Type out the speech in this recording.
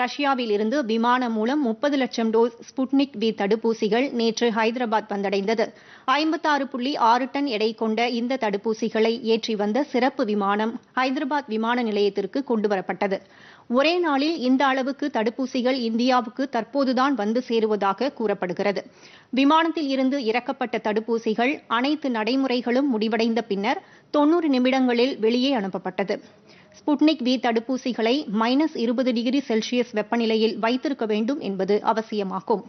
ரஷ்யாவில் இருந்து விமானம் மூலம் முப்பது லட்சம் டோஸ் ஸ்புட்னிக் வி தடுப்பூசிகள் நேற்று ஹைதராபாத் வந்தடைந்தது. ஐம்பத்தாறு புள்ளி ஆறு டன் எடை கொண்ட இந்த தடுப்பூசிகளை ஏற்றி வந்த சிறப்பு விமானம் ஹைதராபாத் விமான நிலையத்திற்கு கொண்டுவரப்பட்டது ஒரே நாளில் இந்த அளவுக்கு தடுப்பூசிகள் இந்தியாவுக்கு தற்போதுதான் வந்து சேருவதாக கூறப்படுகிறது. விமானத்தில் இருந்து இறக்கப்பட்ட தடுப்பூசிகள் அனைத்து நடைமுறைகளும் முடிவடைந்த பின்னர் தொன்னூறு நிமிடங்களில் வெளியே அனுப்பப்பட்டது. ஸ்புட்னிக் வி தடுப்பூசிகளை மைனஸ் இருபது டிகிரி செல்சியஸ் வெப்பநிலையில் வைத்திருக்க வேண்டும் என்பது அவசியமாகும்.